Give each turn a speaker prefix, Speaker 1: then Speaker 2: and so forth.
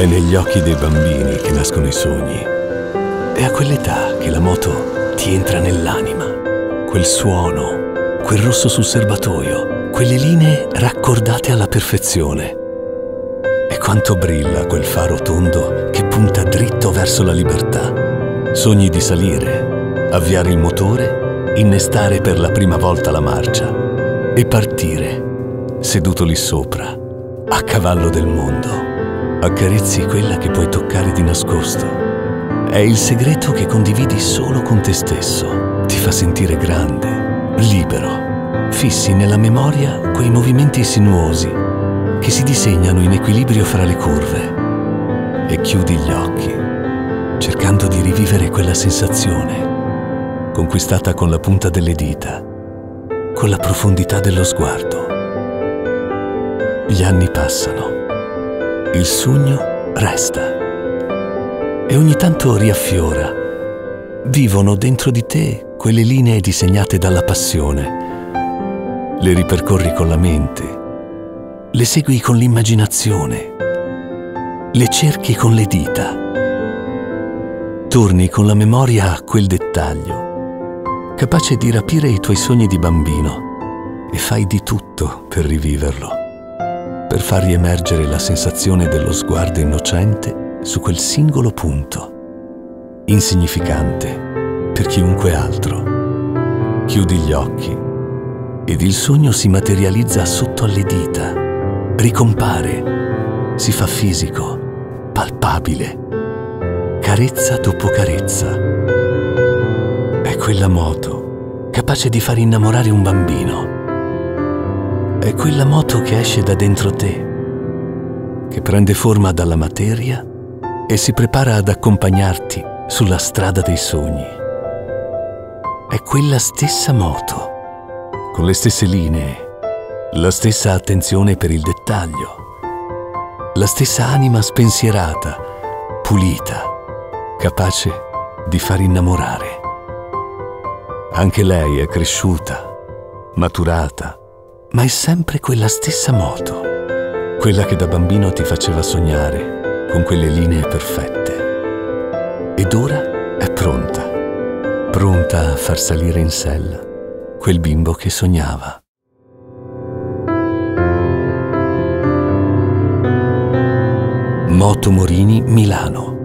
Speaker 1: È negli occhi dei bambini che nascono i sogni. È a quell'età che la moto ti entra nell'anima. Quel suono, quel rosso sul serbatoio, quelle linee raccordate alla perfezione. E quanto brilla quel faro tondo che punta dritto verso la libertà. Sogni di salire, avviare il motore, innestare per la prima volta la marcia e partire, seduto lì sopra, a cavallo del mondo. Accarezzi quella che puoi toccare di nascosto. È il segreto che condividi solo con te stesso. Ti fa sentire grande, libero. Fissi nella memoria quei movimenti sinuosi che si disegnano in equilibrio fra le curve. E chiudi gli occhi, cercando di rivivere quella sensazione, conquistata con la punta delle dita, con la profondità dello sguardo. Gli anni passano il sogno resta e ogni tanto riaffiora. Vivono dentro di te quelle linee disegnate dalla passione. Le ripercorri con la mente, le segui con l'immaginazione, le cerchi con le dita. Torni con la memoria a quel dettaglio, capace di rapire i tuoi sogni di bambino e fai di tutto per riviverlo per far riemergere la sensazione dello sguardo innocente su quel singolo punto, insignificante per chiunque altro. Chiudi gli occhi ed il sogno si materializza sotto alle dita, ricompare, si fa fisico, palpabile, carezza dopo carezza. È quella moto capace di far innamorare un bambino è quella moto che esce da dentro te, che prende forma dalla materia e si prepara ad accompagnarti sulla strada dei sogni. È quella stessa moto, con le stesse linee, la stessa attenzione per il dettaglio, la stessa anima spensierata, pulita, capace di far innamorare. Anche lei è cresciuta, maturata, ma è sempre quella stessa moto, quella che da bambino ti faceva sognare con quelle linee perfette. Ed ora è pronta, pronta a far salire in sella quel bimbo che sognava. Moto Morini, Milano